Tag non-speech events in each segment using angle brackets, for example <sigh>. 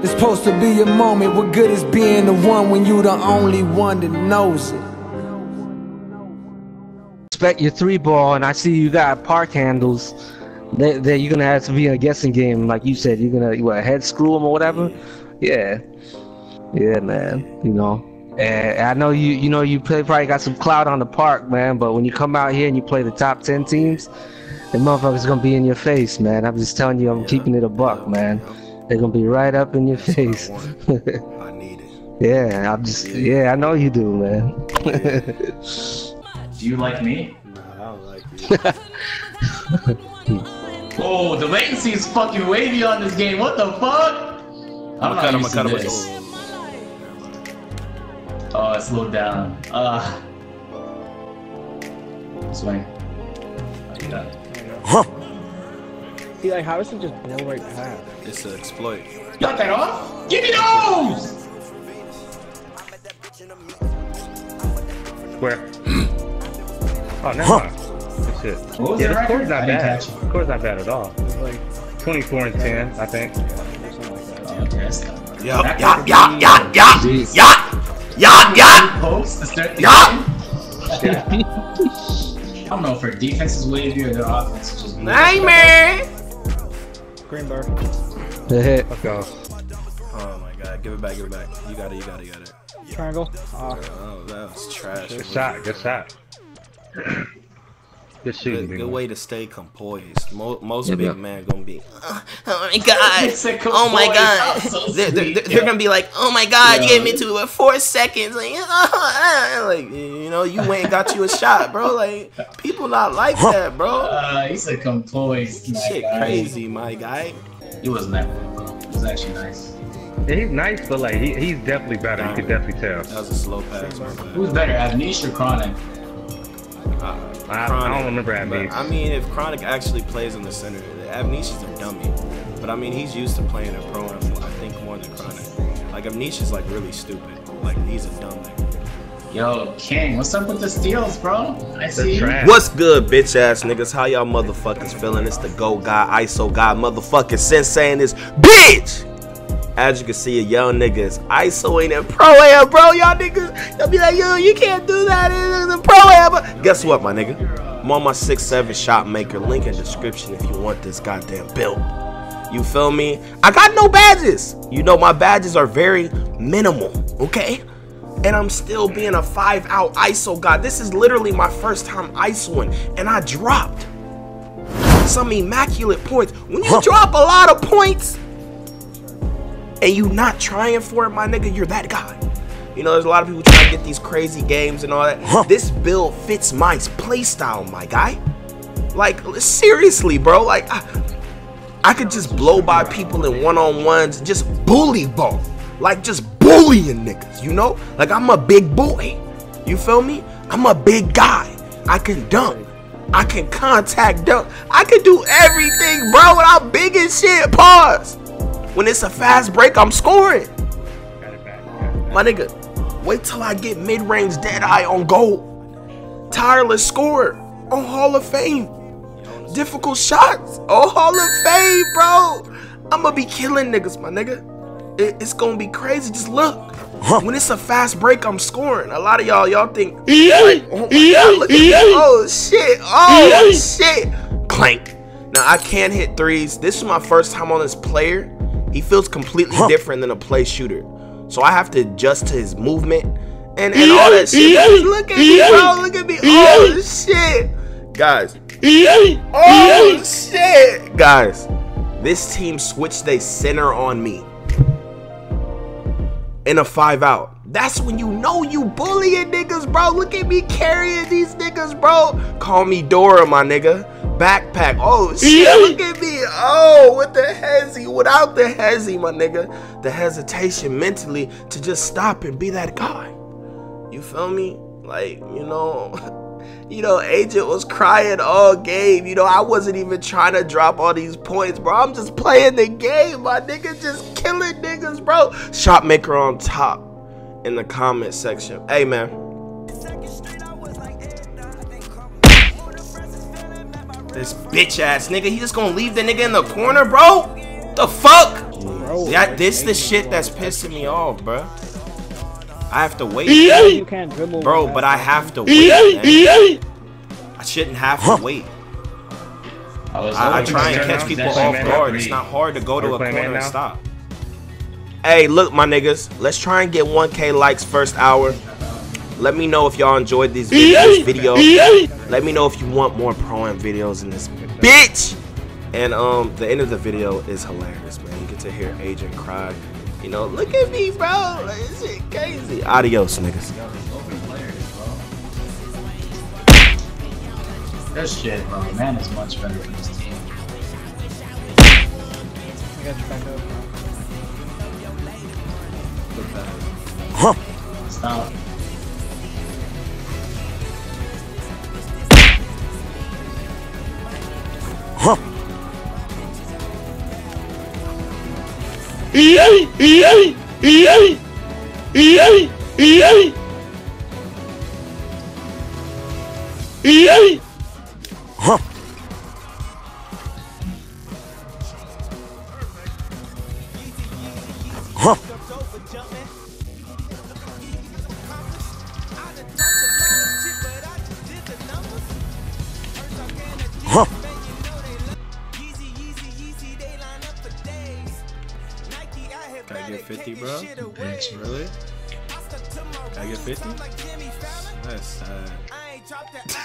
It's supposed to be a moment. What good is being the one when you the only one that knows it? Expect your three ball, and I see you got park handles. That that you're gonna have to be in a guessing game, like you said. You're gonna what head screw them or whatever. Yeah, yeah, man. You know, and I know you. You know, you play, probably got some cloud on the park, man. But when you come out here and you play the top ten teams, the motherfuckers gonna be in your face, man. I'm just telling you, I'm keeping it a buck, man. They're gonna be right up in your <laughs> face. <laughs> I need it. yeah, I'm just. Yeah, I know you do, man. <laughs> Do you like me? Nah, I don't like you. Oh, the latency is fucking wavy on this game. What the fuck? I'm cut him, used cut to him. this. Oh, it slowed down. Uh. Swing. You got it. See, like, how does it just blow right past? It's an exploit. You got that off? Give me those! Where? <clears throat> oh, never mind. That's it. What was yeah, the the score's not bad. catch it. The score's not bad at all. Like, 24 and 10, I think. or something like that. Okay, that's not bad. Yup, yup, yup, yup, yup, yup, yup, yup. Post to start the Yup. I don't know if their defense is wavy or their offense is just wavy. Nightmare. Green bar. <laughs> Let's go. Oh my god, give it back, give it back. You got it, you got it, you got it. Triangle. Ah, Oh, that was trash. Good shot, good shot. <clears throat> Good shooting, Good, good way to stay composed. Mo- most Yeah, big yeah. men gonna be, "Uh, oh my <laughs> god, oh my god. oh, so they're, they're, they're yeah. gonna be like, oh my god, Yeah. you gave me to it four seconds. Like, <laughs> like, you know, you ain't got you a shot, bro. Like, people not like that, bro. Uh, he's a composed Shit guy. crazy, my guy. He wasn't that bad, bro. It was actually nice. Yeah, he's nice, but like he, he's definitely better. You could definitely tell. That was a slow pass. Who's better, Avnish or Chronic? Uh, I, I don't remember that But, beat. I mean, if Chronic actually plays in the center, Amnesia's a dummy. But I mean, he's used to playing in pro am, I think, more than Chronic. Like, Amnesia's like really stupid. Like, he's a dumb nigga. Yo, King, what's up with the steals, bro? I see you. What's good, bitch ass niggas? How y'all motherfuckers feeling? It's the Go Guy, ISO Guy, motherfucking Sensei in this bitch! As you can see, a young nigga is ISO ain't in pro am, bro. Y'all niggas, y'all be like, yo, you can't do that in the pro am. Guess what, my nigga? I'm on my 6'7 shot maker. Link in description if you want this goddamn build. You feel me? I got no badges. You know, my badges are very minimal, okay? And I'm still being a five out ISO guy. This is literally my first time ISOing, and I dropped some immaculate points. When you drop a lot of points and you not trying for it, my nigga, you're that guy. You know, there's a lot of people trying to get these crazy games and all that. This build fits my playstyle, my guy. Like, seriously, bro. Like, I, I could just blow by people in one-on-ones, just bully ball. Like just bullying niggas, you know? Like I'm a big boy. You feel me? I'm a big guy. I can dunk. I can contact dunk. I can do everything, bro, and I'm big as shit. Pause. When it's a fast break, I'm scoring. Got it back. got it back. My nigga, wait till I get mid-range dead eye on goal. Tireless scorer on Hall of Fame. Difficult shots on Hall of Fame, bro. I'ma be killing niggas, my nigga. It- it's gonna be crazy. Just look. When it's a fast break, I'm scoring. A lot of y'all, y'all think, like, oh my god, look at this. Oh shit. Oh shit. Clank. Now I can't hit threes. This is my first time on this player. He feels completely different than a play shooter. So I have to adjust to his movement and, and all that shit. Look at me, bro. Look at me. Oh shit. Guys. Oh shit. Guys. This team switched their center on me. In a five out. That's when you know you bullying niggas, bro. Look at me carrying these niggas, bro. Call me Dora, my nigga. Backpack. Oh shit. Look at me. Oh, with the hezzy. Without the hezzy, my nigga. The hesitation mentally to just stop and be that guy. You feel me? Like, you know. <laughs> You know, Agent was crying all game. You know, I wasn't even trying to drop all these points, bro. I'm just playing the game. My nigga just killing niggas, bro. Shot maker on top in the comment section. Hey, man. This bitch ass nigga, he just gonna leave the nigga in the corner, bro? The fuck? bro. Yeah, like, this the shit that's pissing me off, bro. I have to wait. You can't dribble. bro. But I have to wait. I shouldn't have to wait. I, was I, I try and catch people off guard. It's not hard to go to a corner and stop. Hey, look, my niggas. Let's try and get 1K likes first hour. Let me know if y'all enjoyed these videos. Video. Let me know if you want more pro am videos in this bitch. And um, the end of the video is hilarious, man. You get to hear Agent cry. You know, look at me, bro. Like, this shit crazy. Adios, niggas. Good shit, bro. Man is much better than this team. I got you back up. Stop. Can I get 50, bro? Really? Can I get 50? That's sad.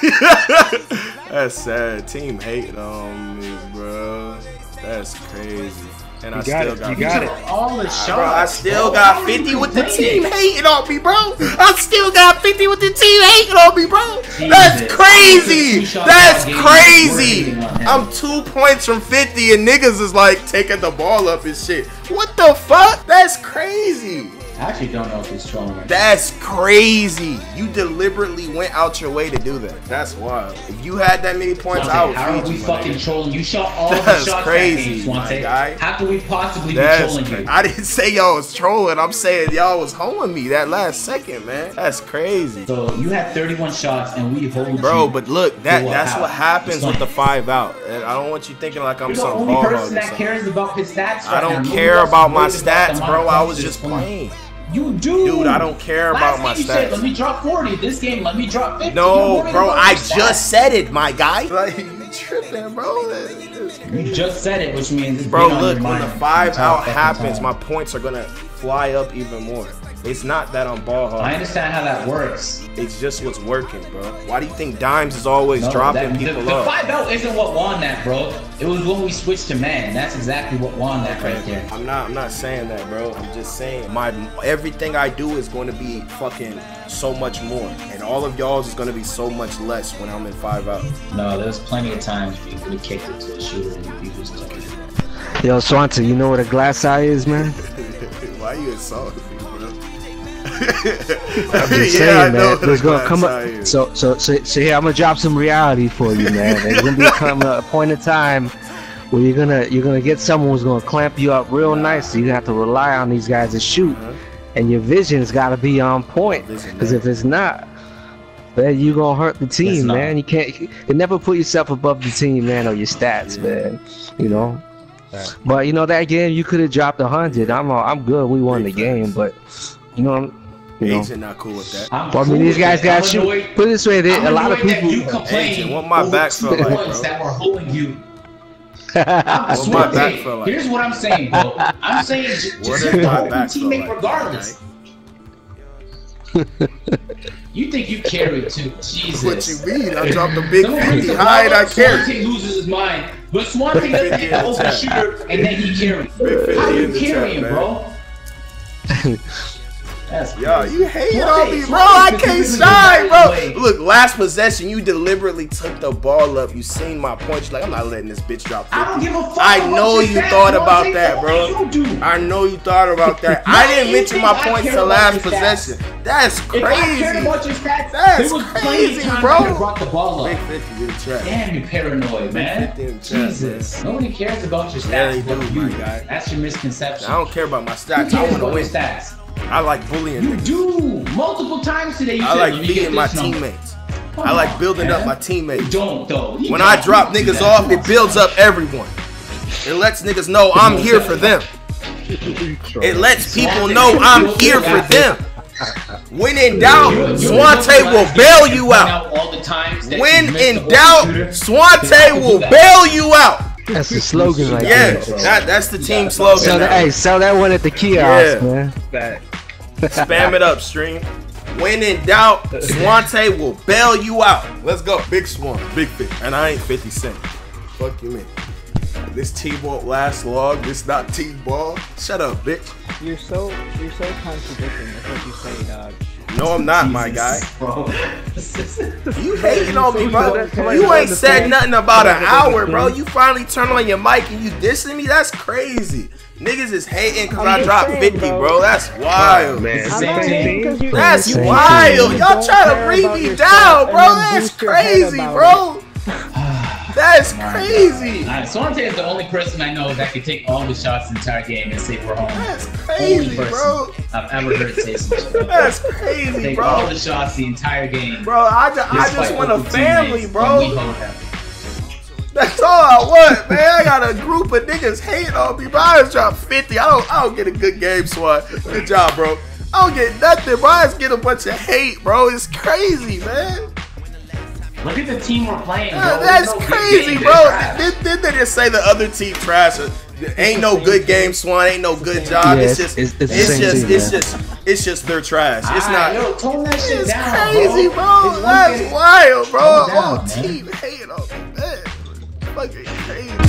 <laughs> That's sad. Team hating on me, bro. That's crazy. And I You got still it. got You got it. All the shots. Bro, I still bro. got 50 with the team hating on me, bro. I still got 50 with the team hating on me, bro. That's crazy. That's crazy. we're hating on him. I'm two points from 50 and niggas is like taking the ball up and shit. What the fuck? That's crazy. I actually don't know if he's trolling or That's crazy. You deliberately went out your way to do that. That's wild. If you had that many points, I would How are we you. fucking trolling? You shot all the <laughs> That's shots crazy, that game, my Swante. guy. How could we possibly That's be trolling you? I didn't say y'all was trolling. I'm saying y'all was hoeing me that last second, man. That's crazy. So you had 31 shots and we hold Bro, you. but look, that to what that's what happened. happens with the five out. And I don't want you thinking like I'm You're the only ball hog or person that cares about his stats. I don't now. Care about my worried about stats, bro. I was just point. playing. You do. Dude, I don't care Last about my game you said, let me drop 40. This game, let me drop 50. No, bro, I your stats. just said it, my guy. Like you tripping, bro. You just said it, which means it's Bro, been on look, your when the five out happens, fucking my points are gonna fly up even more. It's not that I'm ball hog. I understand how that works. It's just what's working, bro. Why do you think Dimes is always No, dropping that- people the, the up? five out isn't what won that, bro. It was when we switched to man. That's exactly what won that right there. I'm not. I'm not saying that, bro. I'm just saying my everything I do is going to be fucking so much more, and all of y'all's is going to be so much less when I'm in five out. No, there's plenty of times you could have kicked it to a shooter and you just took it. Yo, Swante, you know what a glass eye is, man? <laughs> Why are you insulting me, bro? <laughs> I'm just saying, know man. There's gonna come up. So, so, so, so here I'm gonna drop some reality for you, man. There's gonna become <laughs> a point in time where you're gonna you're gonna get someone who's gonna clamp you up real nice. So you have to rely on these guys to shoot, and your vision's got to be on point. Uh-huh. Because if it's not, man, you gonna hurt the team, man. You can't you can never put yourself above the team, man, or your stats, man. You know. Right. But you know that game, you could have dropped a hundred. I'm all, I'm good. We won the Big game, but you know, you know. Agent not cool with that. I'm Well, I mean, cool these with guys it. got I'm shoot. annoyed- Put it this way, they, I'm a lot of that people. you complain what my back two feel like, points bro? that were holding you. <laughs> What I my swear, back hey, feel like? Here's what I'm saying, bro. I'm saying <laughs> j- just What have does to my hold your back feel teammate like, regardless. You think you carry too? Jesus. What you mean? I dropped a <laughs> big Someone brings 50 the high and ball I up, carried. Swanton loses his mind, but Swanton doesn't hit the open chat. shooter and then he carries. Big 50 How in you the carrying, chat, bro? That's Yo, you hating Swante- on me, bro. I can't specifically shine, bro. Look, last possession, you deliberately took the ball up. You seen my point. You're like, I'm not letting this bitch drop 50. I don't give a fuck. I know you stats, thought about that, bro. You do. I know you thought about that. <laughs> I didn't mention my I points care to last possession. That's If I cared crazy. about your stats, That's there was plenty crazy, of times bro. I could have brought the ball Big up. 50 in the trap. Damn, you paranoid, man. 50 in the chat, Jesus. Nobody cares about your stats. Yeah, they do, you. guy. That's your misconception. I don't care about my stats. I cares want to about win. stats? I like bullying You niggas. do. Multiple times today you I said, like "Let me beating my number." teammates. Come I like on, building up man. my You teammates. don't, though. You When don't. I drop niggas that. off, it builds up everyone. It lets niggas know I'm here for them. It lets people know I'm here for them. When in doubt, Swante will bail you out. All the times that When you missed the in doubt. Swante will bail you out. That's the slogan right Yeah, there. that, that's the team slogan. Sell that, hey, sell that one at the kiosk, Yeah. man. Spam it up, stream. When in doubt, Swante will bail you out. Let's go. Big Swan, big fit. And I ain't 50 Cent. Fuck you, man. This T won't last long. This not T ball. Shut up, bitch. You're so you're so contradicting That's what you say, dog. No, I'm not, my guy. Bro. <laughs> You hating on me, bro. You ain't said nothing about an hour, bro. You finally turn on your mic and you dissing me? That's crazy. Niggas is hating because I'm I just dropped saying, 50, bro. bro. That's wild. man. I'm Same not team. saying 'cause you- That's you- wild. you Y'all don't trying to care bring me down, bro. That's boost your head crazy, bro. That's crazy. Alright, Swante is the only person I know that can take all the shots the entire game and say we're home. That's crazy, person bro. I've ever heard say some shit. That's crazy, Take all the shots the entire game. Bro, I just, I just want a local family, teammates, and bro. We hold them. That's all I want, man. I got a group of niggas hating on me, bro. I just dropped 50. I don't, I don't get a good game, Swan. Good job, bro. I don't get nothing, bro. I just get a bunch of hate, bro. It's crazy, man. Look at the team we're playing, bro. Uh, that's no crazy, bro. They're trash. Then, then they just say the other team trash. Ain't no good game, Swan. Ain't no good job. Yeah, it's it's- just, it's- it's, it's just, thing, it's just, it's just they're trash. It's not. Yo, tone that shit It's down, crazy, bro. bro. That's wild, bro. Calm down, Whole man. team hating on me, man. Fucking crazy.